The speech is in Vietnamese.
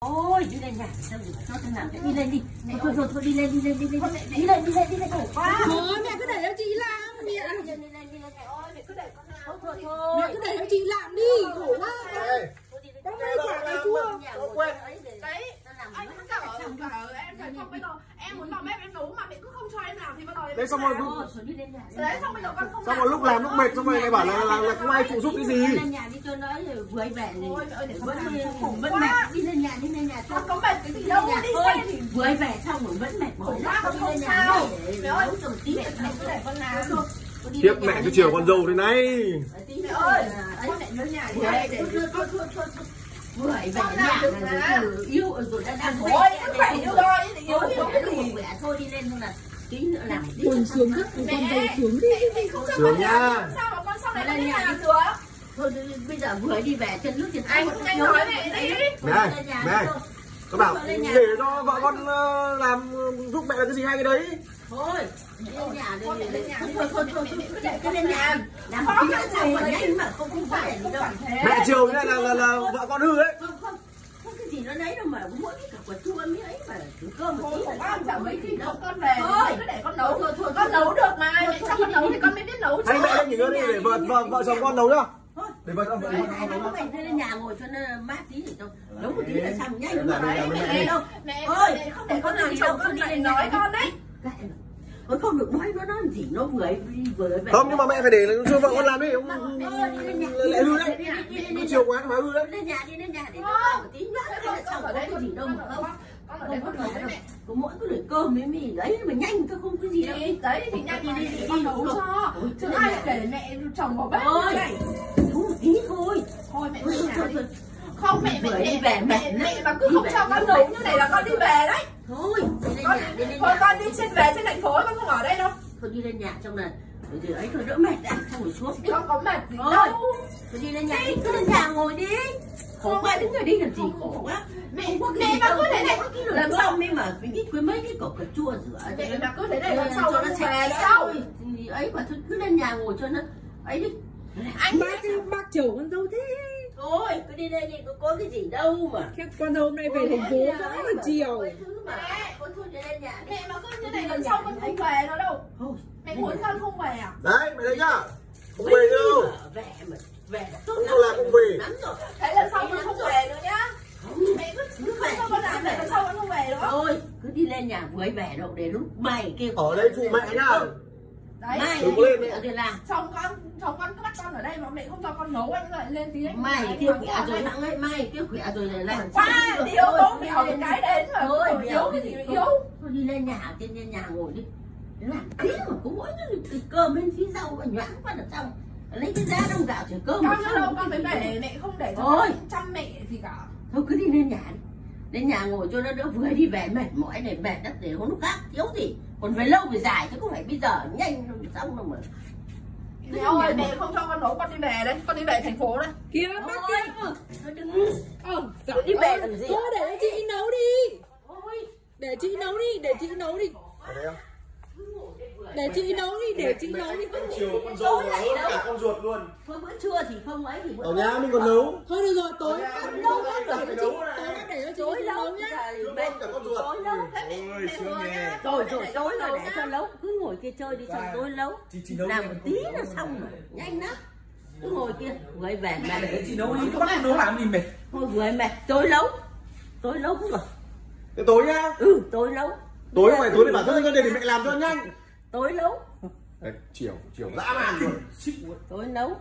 Ôi đi lên nhà sao thằng nào đi lên đi. Thôi thôi thôi đi lên đi lên đi lên đi lên. Đi lên đi lên khổ quá. Thôi mẹ cứ để cho chị làm mẹ đi lên đi lên đi lên ôi mẹ cứ để con nào. Thôi thôi mẹ thôi cứ để cho chị làm đi khổ quá. Bác ơi quả này chua Có quen. đấy anh cứ ở cả em thấy không bây giờ em muốn làm bếp em nấu mà mẹ cứ không cho em làm thì bao giờ em Đấy xong rồi làm? lúc, đấy xong bây giờ con không xong rồi lúc làm lúc mệt xong rồi lại bảo là không ai phụ giúp cái gì. Lên nhà đi về thì ơi, để con vẫn vẫn mệt. Đi lên nhà đi lên nhà con có mệt cái gì đâu đi thôi. xe thì vừa về xong rồi vẫn mệt mỏi quá, lắm. không lên sao. nhà để Mẹ ơi, nấu một tí mẹ mẹ cứ để con làm Tiếp mẹ cứ chiều con dâu thế này. Mẹ ơi con mẹ nhớ nhà đi để thôi, thôi, thôi, thôi, thôi. Vừa về nhà là rồi yêu rồi đã đang Ôi, cứ phải yêu rồi, yêu Thôi, thì thôi, cái thôi, gì? khỏe thôi đi lên thôi là tí nữa làm Quần xuống của con dâu xuống đi. Sướng con nha. sao mà con sau này con đi làm được thôi bây giờ vừa đi về chân nước chân anh anh nói mẹ đi. Mẹ ơi, mẹ ơi. Con bảo để cho vợ con ờ, làm giúp mẹ là cái gì hay cái đấy. Thôi lên nhà Con đi mẹ lên nhà đi. thôi thôi thôi cứ thôi để cứ con lên nhà. làm. cái gì đấy. nhanh mà không không phải đâu. Mẹ chiều thế này là, là, là vợ con hư đấy không không không cái gì nó lấy đâu mà mỗi cái cả quả chua mới ấy mà thử cơm một Thôi tí là chả rồi mấy khi đâu con con về Thôi. mẹ cứ để con nấu. Thôi, thôi, con thôi. nấu được mà đi con nấu thì con mới biết nấu chứ. Hay mẹ lên nghỉ ngơi đi để vợ, vợ, vợ chồng con nấu nhá. thôi Để vợ, vợ, Đấy, không nhá phải lên nhà ngồi cho nó mát tí để cho nấu một tí là xong. Nhanh Em mà đi, đi, mẹ đi. đâu mẹ mẹ không để không con làm gì chồng đâu, con đi lại lên nói con đấy. Ôi không được nói nó nói làm gì nó vừa vừa về. Không nhưng mà mẹ phải để cho vợ con làm đi không đi nhà lại hư đấy. đi đi Nó chiều quá nó phải hư đấy. Lên nhà đi lên nhà để nó một tí nữa. thế là xong có cái gì đâu mà không? con ở không đây có gì với đâu. mẹ. Có mỗi cái nồi cơm với mì đấy mà nhanh thôi không có gì đâu. đi đấy thì nhanh đi đi con nấu cho. Chứ ai lại để mẹ chồng vào bếp Thôi. Thôi mẹ về nhà đi. Không mẹ mẹ mẹ về mẹ mẹ lắm. mà cứ không cho con nấu như này là con đi về đấy. Thôi con đi thôi con đi trên về trên thành phố con không ở đây đâu. Thôi đi lên nhà trong này thì ấy thôi đỡ mệt đã xong rồi xuống. Con có mệt gì đâu. thôi đi lên nhà đi cứ lên nhà ngồi đi. Khổ quá đứng rồi đi làm gì khổ quá. mẹ Không mẹ mà cứ thế này lần sau. mới mà cái cái mấy cái củ cà chua rửa cho mẹ nó mà cứ thế này lần sau nó về đâu. ấy mà cứ lên nhà ngồi cho nó ấy đi anh Bác bác chở con dâu thế. Thôi cứ đi lên đi có có cái gì đâu mà. Thế con hôm nay về thành phố rõ là chiều. con thôi đi lên nhà mẹ mà cứ như này lần sau con không về nữa đâu? Mẹ muốn con không về à? Đấy mẹ đấy nhá. Không về đâu. về mà về là Không là không về. lắm rồi. Thế lần sau con không về nữa nhá? Mẹ cứ cứ cho con làm để lần sau con không về nữa? Thôi cứ đi lên nhà với về đâu để lúc mày kêu Ở đây phụ mẹ nhá. đấy. Mày lên mẹ. Thì làm chồng con chồng con đây mà mẹ không cho con nấu anh lại lên tí anh mày kêu khỏe rồi. nặng ấy mày kêu khỏe rồi làm quá điều bố mèo một cái đến mà. Thôi yếu cái gì yếu? Thôi đi lên nhà trên trên nhà ngồi đi. Làm tí mà có mỗi cái cái cơm bên phía sau và nhoáng qua là xong. Lấy cái giá đông gạo chở cơm con đâu con phải cái để mẹ không để cho chăm mẹ gì cả. Thôi cứ đi lên nhà đi. Đến nhà ngồi cho nó đỡ vừa đi về mệt mỏi này mệt đất để hôm lúc khác thiếu gì. Còn về lâu về dài chứ không phải bây giờ nhanh xong đâu mà mẹ ơi mẹ không cho con nấu con đi về đấy con đi về thành phố đấy Kìa bác kia. thôi đừng Ờ, Cứ đi về làm gì Thôi để chị nấu đi. Thôi Để chị nấu đi, để chị nấu đi. Ở đây không? Để chị nấu đi, để chị nấu đi. Chiều con dâu nấu cả con ruột luôn. Thôi bữa trưa thì không ấy thì bữa Ở nhà mình còn nấu. Thôi được rồi, tối nấu để cho chị nấu này. Tối để cho chị tối nấu nhá. bơm cả con ruột. Tối lâu Ôi sướng nghe. rồi rồi tối là để cho nấu. Cứ ngồi kia chơi đi xong tối nấu. làm một tí không là xong rồi. Nhanh lắm. Cứ ngồi kia vừa về mệt chị nấu đi. Các bác nấu làm gì mệt? thôi vừa mệt tối nấu. Tối nấu cũng rồi tối nhá. Ừ tối nấu. Tối không phải tối để bảo thân để mẹ làm cho nhanh tối nấu. Chiều, chiều dã man luôn. tối nấu